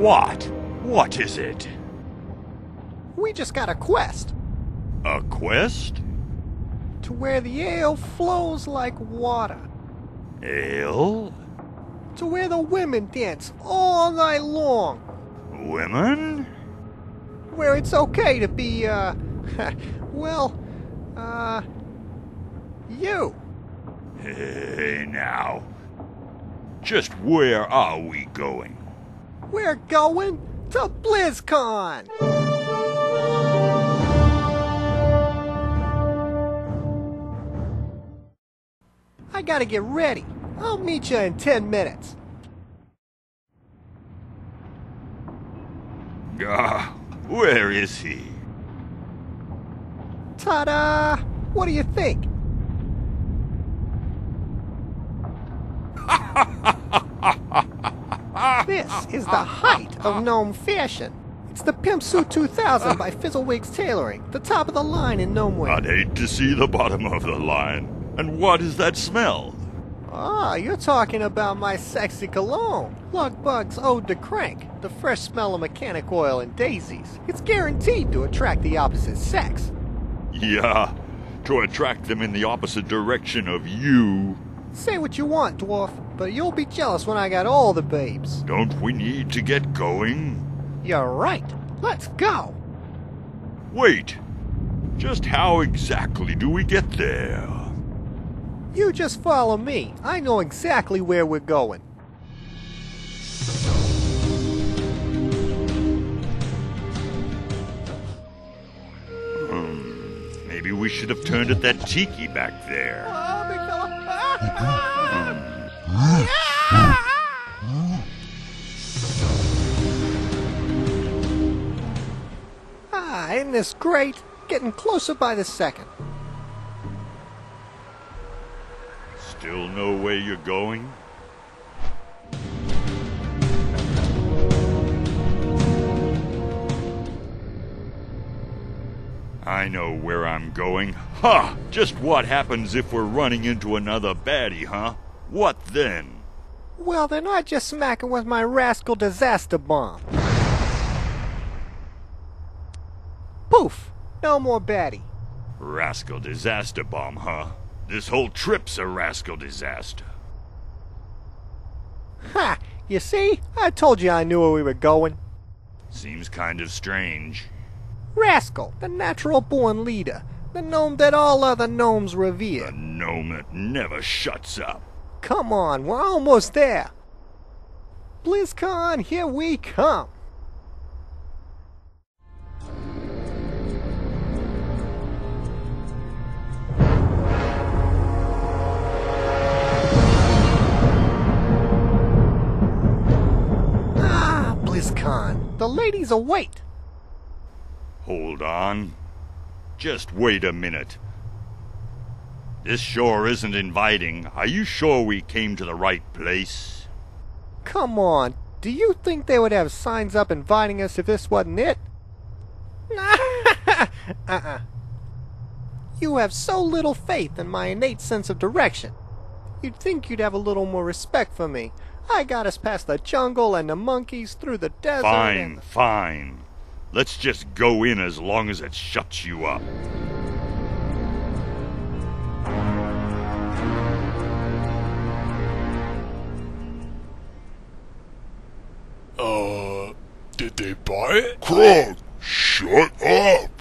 What? What is it? We just got a quest A quest? to where the ale flows like water, Ale? to where the women dance all night long, Women? where it's okay to be, uh, well, uh, you. Hey now. Just where are we going? We're going to BlizzCon. I gotta get ready. I'll meet you in 10 minutes. Ah, where is he? Ta da! What do you think? this is the height of gnome fashion. It's the Pimp Suit 2000 by Fizzlewigs Tailoring, the top of the line in Gnomewick. I'd hate to see the bottom of the line. And what is that smell? Ah, you're talking about my sexy cologne. Lugbug's Ode to Crank, the fresh smell of mechanic oil and daisies. It's guaranteed to attract the opposite sex. Yeah, to attract them in the opposite direction of you. Say what you want, dwarf, but you'll be jealous when I got all the babes. Don't we need to get going? You're right. Let's go. Wait, just how exactly do we get there? You just follow me. I know exactly where we're going. Hmm, maybe we should have turned at that tiki back there. Oh, big fella. Ah, isn't this great? Getting closer by the second. Still know where you're going? I know where I'm going. Ha! Just what happens if we're running into another baddie, huh? What then? Well, then I just smacking with my rascal disaster bomb. Poof! No more baddie. Rascal disaster bomb, huh? This whole trip's a rascal disaster. Ha! You see? I told you I knew where we were going. Seems kind of strange. Rascal, the natural born leader, the gnome that all other gnomes A revere. gnome that never shuts up. Come on, we're almost there. BlizzCon, here we come. Ah, BlizzCon, the ladies await. Hold on. Just wait a minute. This sure isn't inviting. Are you sure we came to the right place? Come on, do you think they would have signs up inviting us if this wasn't it? uh-uh. You have so little faith in my innate sense of direction. You'd think you'd have a little more respect for me. I got us past the jungle and the monkeys through the desert Fine, and... fine. Let's just go in as long as it shuts you up. Buy it? Krog, shut up!